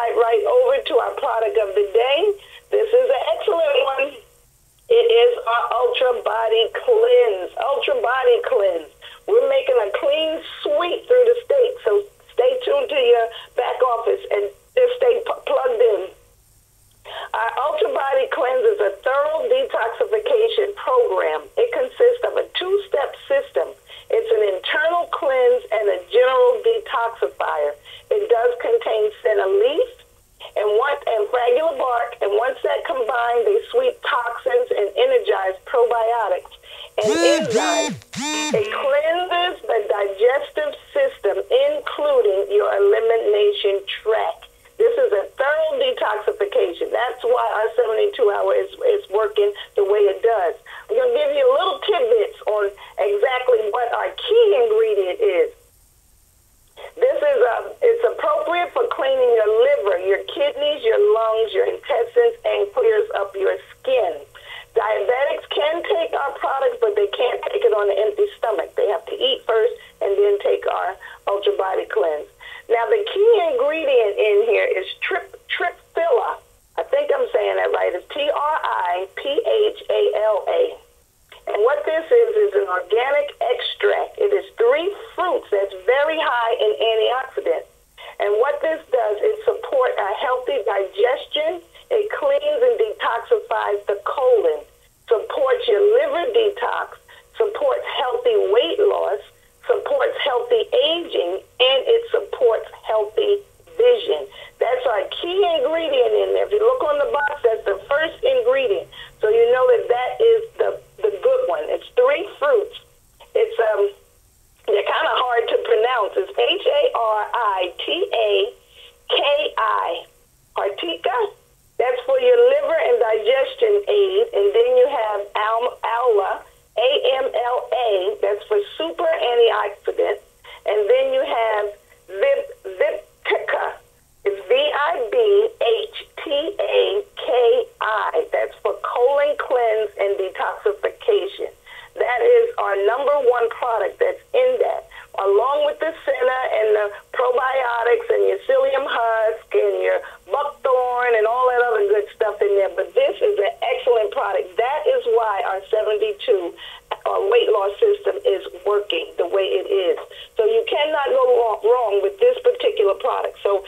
slide right over to our product of the day. This is an excellent one. It is our Ultra Body Cleanse. Ultra Body Cleanse. We're making a clean sweep through the state, so stay tuned to your back office and just stay p- plugged in. Our Ultra Body Cleanse is a thorough detoxification program. It consists of a two-step system. It's an internal cleanse and a general detoxifier. It does contain senna leaf and one and frangula bark, and once that combined, they sweep toxins and energize probiotics and enzymes. It cleanses the digestive system, including your elimination tract. This is a thorough detoxification. That's why our 72 hour is, is working the way it does. I'm going to give you little tidbits on exactly what our key ingredient is. This is a, it's appropriate for cleaning your liver, your kidneys, your lungs, your intestines, and clears up your skin. Diabetics can take our products, but they can't take it on an empty stomach. They have to eat first and then take our Ultra Body Cleanse. Now, the key ingredient in here is trip, triphylla. I think I'm saying that right. It's T R I P H A L A. And what this is is an organic extract. It is three fruits that's very high in antioxidants. And what this does is support a healthy digestion. It cleans and detoxifies the colon, supports your liver detox, supports healthy weight loss, supports healthy aging, and it supports healthy vision. That's our key ingredient in there. If you look on the box, that's the first ingredient. So you know that that is the, the good one. It's three fruits. It's um, they're kind of hard to pronounce. It's H A R I T A K I. Hartica. Your liver and digestion aid. And then you have Al- Aula, A M L A. That's for super antioxidant. And then you have Vip, Viptica. It's V I B H T A K I. That's for colon cleanse and detoxification. That is our number one product that's in that, along with the stuff in there, but this is an excellent product. That is why our 72 hour weight loss system is working the way it is. So you cannot go wrong with this particular product. So